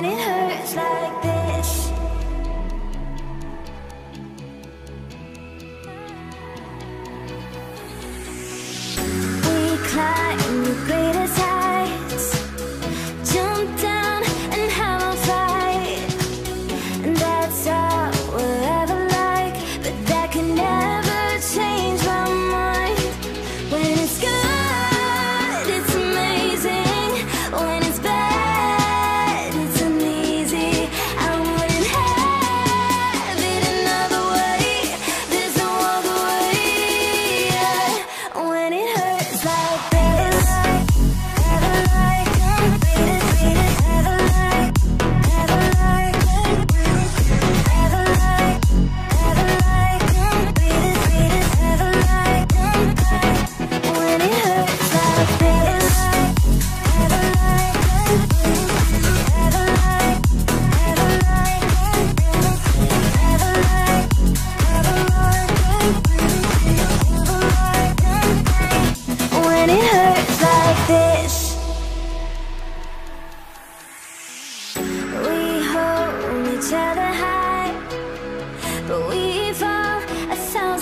when it hurts like this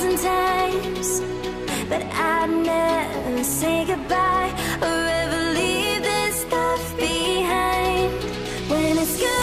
thousand times But I'd never say goodbye Or ever leave this stuff behind. When it's good